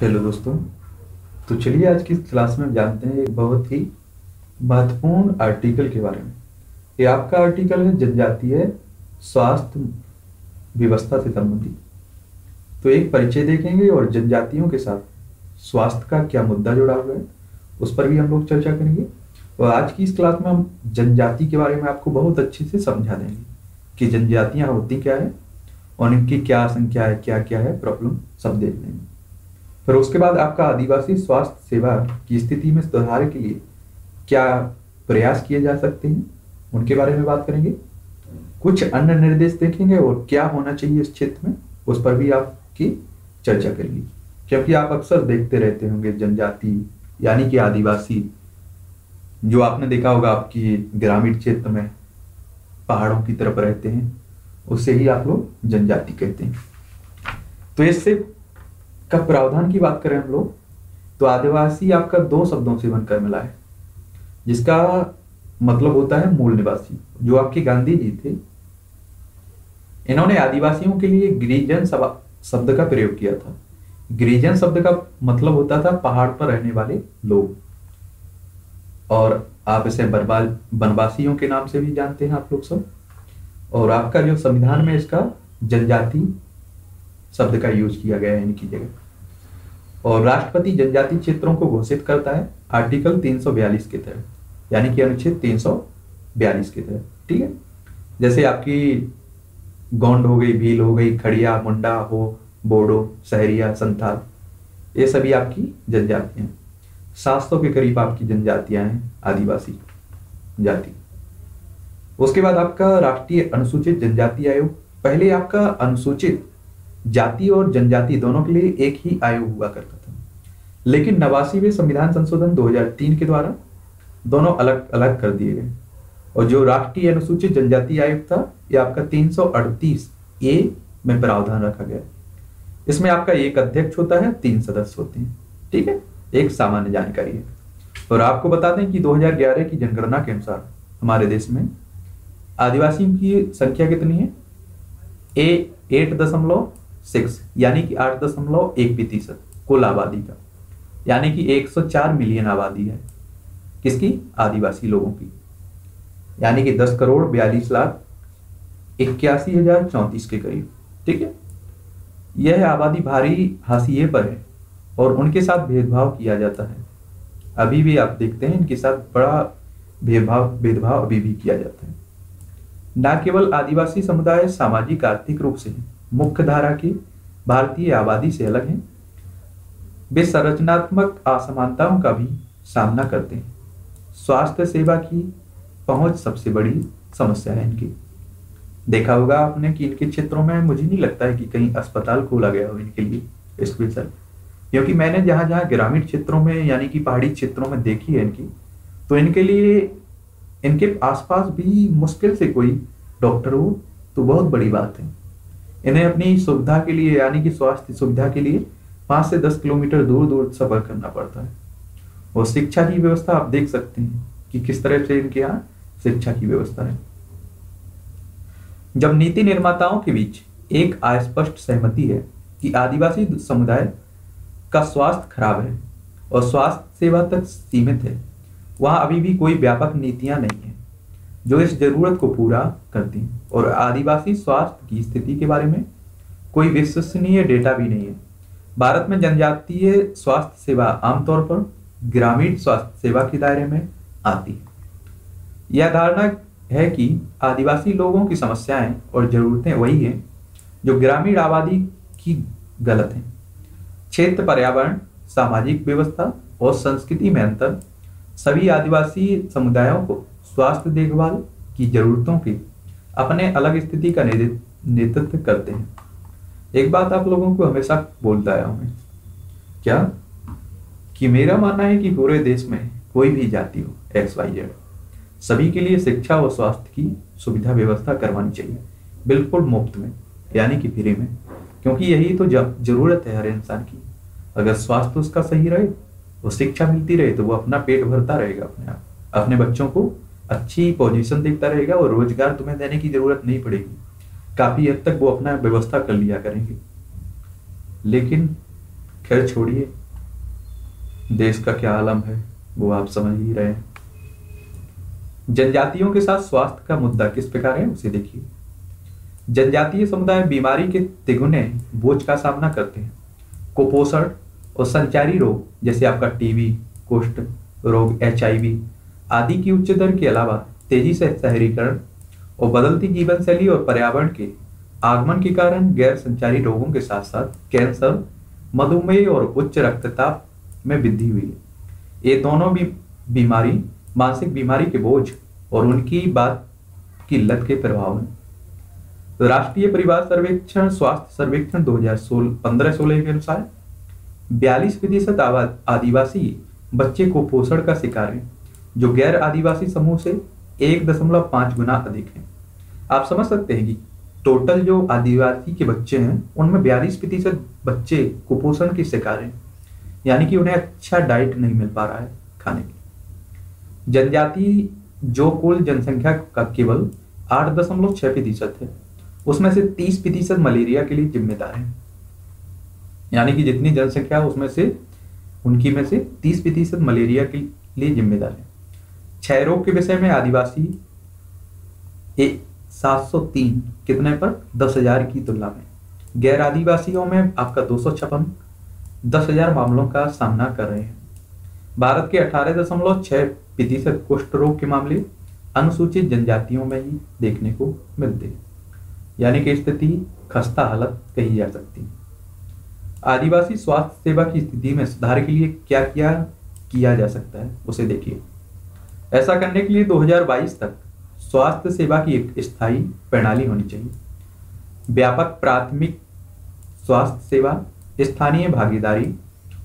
Hello दोस्तों तो चलिए आज की क्लास में जानते हैं एक बहुत ही महत्वपूर्ण आर्टिकल के बारे में। ये आपका आर्टिकल है जनजातीय स्वास्थ्य व्यवस्था से संबंधित। तो एक परिचय देखेंगे और जनजातियों के साथ स्वास्थ्य का क्या मुद्दा जुड़ा हुआ है, उस पर भी हम लोग चर्चा करेंगे। और आज की इस क्लास में हम जनजाति के बारे में आपको बहुत अच्छे से समझा देंगे कि जनजातियाँ होती क्या है और इनकी क्या संख्या है क्या क्या है, प्रॉब्लम सब देख लेंगे। फिर उसके बाद आपका आदिवासी स्वास्थ्य सेवा की स्थिति में सुधार के लिए क्या प्रयास किए जा सकते हैं? उनके बारे में बात करेंगे। कुछ अन्य निर्देश देखेंगे और क्या होना चाहिए इस क्षेत्र में, उस पर भी आपकी चर्चा करेंगे। क्योंकि आप अक्सर देखते रहते होंगे जनजाति, यानी कि आदिवासी, जो आपने देखा होगा आपकी ग्रामीण क्षेत्र में पहाड़ों की तरफ़ रहते हैं, उसे ही आप लोग जनजाति कहते हैं। तो इससे का प्रावधान की बात करें हम लोग तो आदिवासी आपका दो शब्दों से बनकर मिला है। जिसका मतलब होता है मूल निवासी, जो आपके गांधी जी थे। इन्होंने आदिवासियों के लिए गिरिजन शब्द का प्रयोग किया था। गिरिजन शब्द का मतलब होता था पहाड़ पर रहने वाले लोग। और आप इसे बनवासियों के नाम से भी जानते हैं आप लोग सब। और आपका जो संविधान में इसका जनजाति शब्द का यूज़ किया गया है इनकी जगह। और राष्ट्रपति जनजाति क्षेत्रों को घोषित करता है आर्टिकल 342 के तहत, यानी कि अनुच्छेद 342 के तहत, ठीक है? जैसे आपकी गोंड हो गई, भील हो गई, खड़िया, मुंडा हो, बोडो, सहरिया, संथाल, ये सभी आपकी जनजातियाँ सात सौ के करीब आपकी जनजातियाँ हैं, आदिवासी जाति। उसके बाद आपका राष्ट्रीय अनुसूचित जनजाति आयोग। पहले आपका अनुसूचित जाति और जनजाति दोनों के लिए एक ही आयोग हुआ करता था। लेकिन नवासीवे संविधान संशोधन 2003 के द्वारा दोनों अलग अलग कर दिए गए। और जो राष्ट्रीय अनुसूचित जनजाति आयोग था, ये आपका 338 ए में प्रावधान रखा गया। इसमें आपका एक अध्यक्ष होता है, तीन सदस्य होते हैं। ठीक है? एक सामान्य जानकारी है। और आपको बता दें कि 2011 की जनगणना के अनुसार हमारे देश में आदिवासियों की संख्या कितनी है? ए एट दशमलव सिक्स यानी कि आठ दशमलव एक प्रतिशत कुल आबादी का, यानी कि 104 मिलियन आबादी है किसकी? आदिवासी लोगों की। यानी कि 10 करोड़ बयालीस लाख इक्यासी हज़ार चौंतीस के करीब, ठीक है? यह आबादी भारी हाशिए पर है और उनके साथ भेदभाव किया जाता है। अभी भी आप देखते हैं इनके साथ बड़ा भेदभाव भेदभाव अभी भी किया जाता है। न केवल आदिवासी समुदाय सामाजिक, आर्थिक रूप से मुख्य धारा की भारतीय आबादी से अलग हैं। वे संरचनात्मक असमानताओं का भी सामना करते हैं। स्वास्थ्य सेवा की पहुँच सबसे बड़ी समस्या है इनकी। देखा होगा आपने कि इनके क्षेत्रों में मुझे नहीं लगता है कि कहीं अस्पताल खोला गया हो इनके लिए स्पेशल क्योंकि मैंने जहाँ जहाँ ग्रामीण क्षेत्रों में, यानी कि पहाड़ी क्षेत्रों में देखी है इनकी तो इनके लिए, इनके आसपास भी मुश्किल से कोई डॉक्टर हो तो बहुत बड़ी बात है। इन्हें अपनी सुविधा के लिए, यानी कि स्वास्थ्य सुविधा के लिए पाँच से दस किलोमीटर दूर दूर सफ़र करना पड़ता है। और शिक्षा की व्यवस्था आप देख सकते हैं कि किस तरह से इनके यहाँ शिक्षा की व्यवस्था है। जब नीति निर्माताओं के बीच एक अस्पष्ट सहमति है कि आदिवासी समुदाय का स्वास्थ्य खराब है और स्वास्थ्य सेवा तक सीमित है, वहाँ अभी भी कोई व्यापक नीतियाँ नहीं है। जो इस ज़रूरत को पूरा करती और आदिवासी स्वास्थ्य की स्थिति के बारे में कोई विश्वसनीय डेटा भी नहीं है। भारत में जनजातीय स्वास्थ्य सेवा आमतौर पर ग्रामीण स्वास्थ्य सेवा के दायरे में आती है। यह धारणा है कि आदिवासी लोगों की समस्याएँ और जरूरतें वही हैं जो ग्रामीण आबादी की गलत हैं। क्षेत्र, पर्यावरण, सामाजिक व्यवस्था और संस्कृति में अंतर सभी आदिवासी समुदायों को स्वास्थ्य देखभाल की जरूरतों की अपने अलग स्थिति का नेतृत्व करते हैं। एक बात आप लोगों को हमेशा बोलता आया हूँ क्या? कि मेरा मानना है कि पूरे देश में कोई भी जाति हो एक्स वाई जेड सभी के लिए शिक्षा और स्वास्थ्य की सुविधा व्यवस्था करवानी चाहिए। बिल्कुल मुफ़्त में, यानी कि फ्री में, क्योंकि यही तो ज़रूरत है हर इंसान की। अगर स्वास्थ्य उसका सही रहे, वो शिक्षा मिलती रहे तो वो अपना पेट भरता रहेगा अपने आप, अपने बच्चों को अच्छी पोजीशन देखता रहेगा और रोज़गार तुम्हें देने की ज़रूरत नहीं पड़ेगी। काफ़ी हद तक वो अपना व्यवस्था कर लिया करेंगे। लेकिन खैर छोड़िए, देश का क्या आलम है, वो आप समझ ही रहे हैं। जनजातियों के साथ स्वास्थ्य का मुद्दा किस प्रकार है, उसे देखिए। जनजातीय समुदाय बीमारी के तिगुने बोझ का सामना करते हैं। कुपोषण और संचारी रोग, जैसे आपका टीबी कुष्ठ रोग एच आदि की उच्च दर के अलावा तेज़ी से शहरीकरण और बदलती जीवन शैली और पर्यावरण के आगमन के कारण गैर संचारी रोगों के साथ साथ कैंसर, मधुमेह और उच्च रक्तचाप में वृद्धि हुई है। ये दोनों भी बीमारी, मानसिक बीमारी के बोझ और उनकी बात की लत के प्रभाव में राष्ट्रीय परिवार सर्वेक्षण, स्वास्थ्य सर्वेक्षण 2015-16 के अनुसार 42 प्रतिशत आदिवासी बच्चे को पोषण का शिकार हैं। जो गैर आदिवासी समूह से एक दशमलव पाँच गुना अधिक है। आप समझ सकते हैं कि टोटल जो आदिवासी के बच्चे हैं, उनमें बयालीस प्रतिशत बच्चे कुपोषण के शिकार हैं, यानी कि उन्हें अच्छा डाइट नहीं मिल पा रहा है खाने के जनजाति जो कुल जनसंख्या का केवल आठ दशमलव छह प्रतिशत है, उसमें से तीस प्रतिशत मलेरिया के लिए जिम्मेदार है। यानी कि जितनी जनसंख्या उसमें से, उनकी में से तीस प्रतिशत मलेरिया के लिए जिम्मेदार है। क्षय रोग के विषय में आदिवासी एक सात सौ तीन कितने पर? दस हज़ार की तुलना में। गैर आदिवासियों में आपका दो सौ छप्पन, दस हज़ार मामलों का सामना कर रहे हैं। भारत के अठारह दशमलव छह प्रतिशत कुष्ठ रोग के मामले अनुसूचित जनजातियों में ही देखने को मिलते हैं। यानी कि स्थिति खस्ता हालत कही जा सकती है। आदिवासी स्वास्थ्य सेवा की स्थिति में सुधार के लिए क्या क्या किया जा सकता है, उसे देखिए। ऐसा करने के लिए 2022 तक स्वास्थ्य सेवा की एक स्थायी प्रणाली होनी चाहिए। व्यापक प्राथमिक स्वास्थ्य सेवा, स्थानीय भागीदारी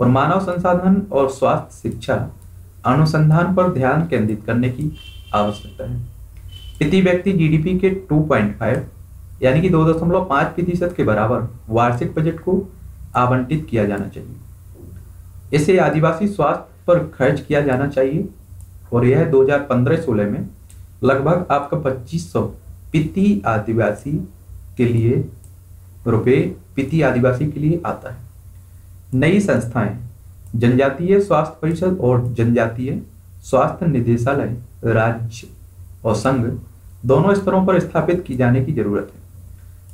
और मानव संसाधन और स्वास्थ्य शिक्षा अनुसंधान पर ध्यान केंद्रित करने की आवश्यकता है। प्रति व्यक्ति जीडीपी के 2.5 यानी कि 2.5 प्रतिशत के बराबर वार्षिक बजट को आवंटित किया जाना चाहिए। इसे आदिवासी स्वास्थ्य पर खर्च किया जाना चाहिए और यह 2015-16 में लगभग आपका 2500 पिति आदिवासी के लिए रुपए पिति आदिवासी के लिए आता है। नई संस्थाएँ, जनजातीय स्वास्थ्य परिषद और जनजातीय स्वास्थ्य निदेशालय, राज्य और संघ दोनों स्तरों पर स्थापित की जाने की ज़रूरत है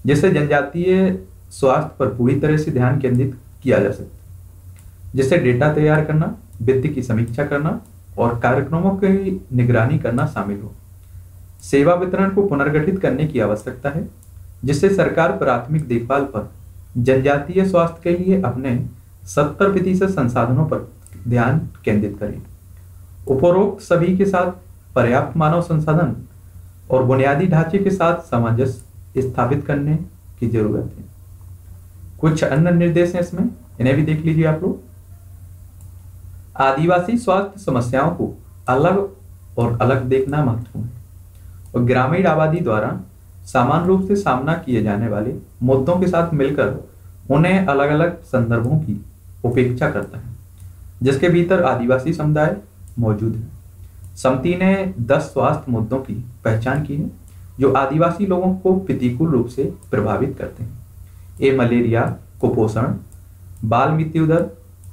जिससे जनजातीय स्वास्थ्य पर पूरी तरह से ध्यान केंद्रित किया जा सकता है। जिससे डेटा तैयार करना, वित्त की समीक्षा करना और कार्यक्रमों की निगरानी करना शामिल हो। सेवा वितरण को पुनर्गठित करने की आवश्यकता है, जिससे सरकार प्राथमिक देखभाल पर जनजातीय स्वास्थ्य के लिए अपने सत्तर प्रतिशत संसाधनों पर ध्यान केंद्रित करे। उपरोक्त सभी के साथ पर्याप्त मानव संसाधन और बुनियादी ढांचे के साथ सामंजस्य स्थापित करने की ज़रूरत है। कुछ अन्य निर्देश हैं इसमें, इन्हें भी देख लीजिए आप लोग। आदिवासी स्वास्थ्य समस्याओं को अलग और अलग देखना महत्वपूर्ण है। और ग्रामीण आबादी द्वारा समान रूप से सामना किए जाने वाले मुद्दों के साथ मिलकर उन्हें अलग अलग संदर्भों की उपेक्षा करता है, जिसके भीतर आदिवासी समुदाय मौजूद है। समिति ने दस स्वास्थ्य मुद्दों की पहचान की है, जो आदिवासी लोगों को प्रतिकूल रूप से प्रभावित करते हैं। ये मलेरिया, कुपोषण, बाल मृत्यु दर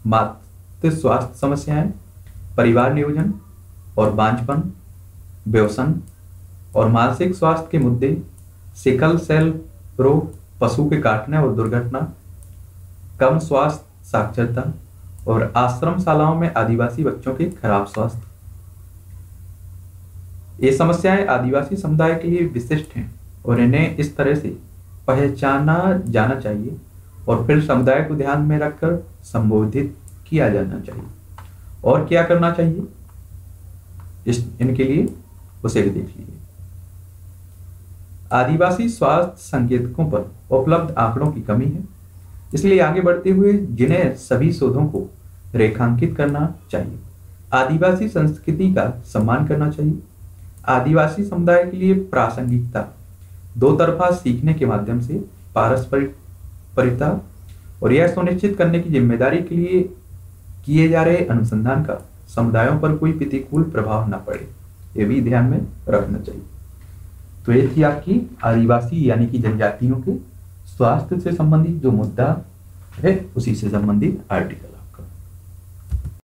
मातृ स्वास्थ्य समस्याएँ, परिवार नियोजन और बांझपन, व्यवसन और मानसिक स्वास्थ्य के मुद्दे, सिकल सेल रोग, पशु के काटने और दुर्घटना, कम स्वास्थ्य साक्षरता और आश्रमशालाओं में आदिवासी बच्चों के खराब स्वास्थ्य। ये समस्याएँ आदिवासी समुदाय के लिए विशिष्ट हैं और इन्हें इस तरह से पहचाना जाना चाहिए और फिर समुदाय को ध्यान में रखकर संबोधित किया जाना चाहिए। और क्या करना चाहिए? इस, इनके लिए उसे भी देख लीजिए। आदिवासी स्वास्थ्य संकेतकों पर उपलब्ध आंकड़ों की कमी है। इसलिए आगे बढ़ते हुए जिन्हें सभी शोधों को रेखांकित करना चाहिए, आदिवासी संस्कृति का सम्मान करना चाहिए। आदिवासी समुदाय के लिए प्रासंगिकता दो तरफा सीखने के माध्यम से पारस्परिकता और यह सुनिश्चित करने की ज़िम्मेदारी के लिए किए जा रहे अनुसंधान का समुदायों पर कोई प्रतिकूल प्रभाव न पड़े, ये भी ध्यान में रखना चाहिए। तो ये थी आपकी आदिवासी यानी कि जनजातियों के स्वास्थ्य से संबंधित जो मुद्दा है, उसी से संबंधित आर्टिकल